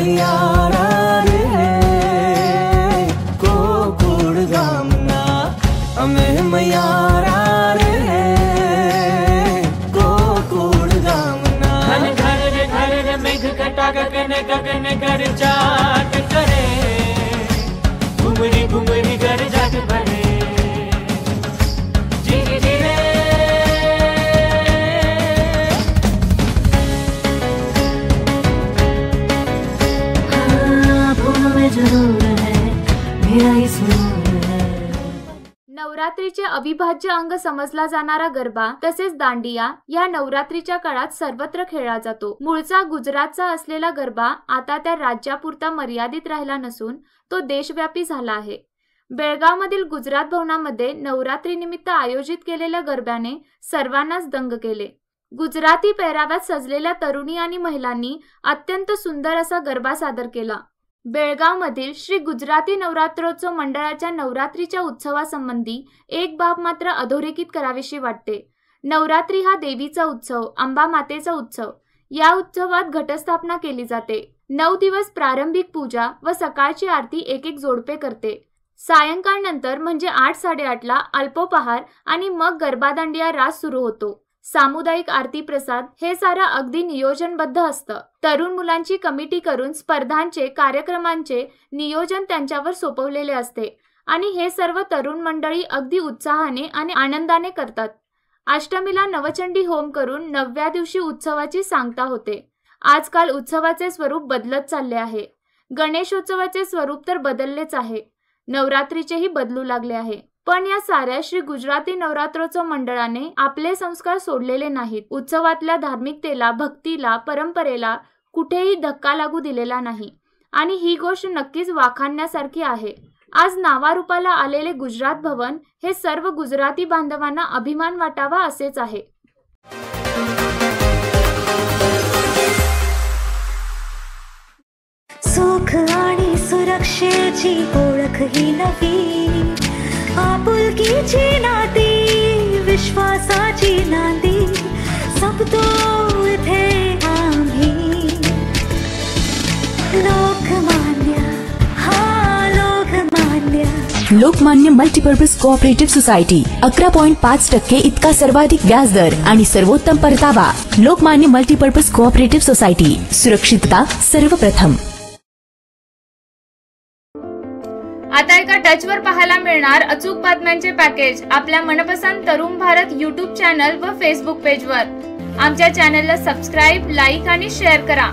तयार है को कुड़ गामना अमे मयारार है को कुड़ घर घर मेघ कटा, गगन गगन कर जा। नवरात्रीचे अविभाज्य अंग समजला जाणारा गरबा तसेच दांडिया या नवरात्रीच्या काळात सर्वत्र खेळला जातो. मूळचा गुजरातचा असलेला गरबा आता त्या राज्यापुरता मर्यादित राहिला नसून तो देशव्यापी झाला आहे. बेळगावमधील गुजरात भवनामध्ये नवरात्रीनिमित्त आयोजित केलेल्या गरब्याने सर्वांनाच दंग केले. गुजराती पेहराव्यात सजलेल्या तरुणी आणि महिलांनी अत्यंत सुंदर असा गरबा सादर केला. बेळगावमधील श्री गुजराती नवरात्रोत्सव मंडळाच्या नवरात्रीच्या उत्सवासंबंधी एक बाब मात्र अधोरेखित करावीशी वाटते. नवरात्री हा देवीचा उत्सव अंबा मातेचा उत्सव. या उत्सवात घटस्थापना केली जाते. नऊ दिवस प्रारंभिक पूजा व सकाळची आरती एक एक जोडपे करते. सायंकाळ नंतर म्हणजे आठ साडेआठला अल्पोपहार आणि मग गरबादांडिया रास सुरू होतो. सामुदायिक आरती प्रसाद हे सारं अगदी नियोजनबद्ध असतं. तरुण मुलांची कमिटी करून स्पर्धांचे कार्यक्रमांचे नियोजन त्यांच्यावर सोपवलेले असते. आणि हे सर्व तरुण मंडळी अगदी उत्साहाने आणि आनंदाने करतात. अष्टमीला नवचंडी होम करून नवव्या दिवशी उत्सवाची सांगता होते. आजकाल उत्सवाचे स्वरूप बदलत चालले आहे. गणेशोत्सवाचे स्वरूप तर बदललेच आहे. नवरात्रीचेही बदलू लागले आहे. पण या साऱ्या श्री गुजराती नवरात्रोत्सव मंडळाने आपले संस्कार सोडलेले नाहीत. उत्सवातल्या धार्मिकतेला भक्तीला परंपरेला कुठेही धक्का लागू दिलेला नाही. आणि ही गोष्ट नक्कीच वाखाणण्यासारखी आहे. आज नावारूपाला आलेले गुजरात भवन हे सर्व गुजराती बांधवांना अभिमान वाटावा असेच आहे. सुख आणि सुरक्षेची ओळख ही नवी. आपुलकीची नाती विश्वासाची नाती जपतो इथे आम्ही लोकमान्य हा Lokmanya Lokmanya multipurpose cooperative society अकरा पॉईंट पाच टक्के इतका सर्वाधिक व्याजदर आणि सर्वोत्तम परतावा. लोकमान्य मल्टीपर्पज कोऑपरेटिव्ह सोसायटी सुरक्षितता सर्वप्रथम. आता एका टचवर पाहायला मिळणार अचूक बातम्यांचे पॅकेज आपल्या मनपसंत तरुण भारत युट्यूब चॅनल व फेसबुक पेजवर आमच्या चॅनलला सबस्क्राईब लाईक आणि शेअर करा.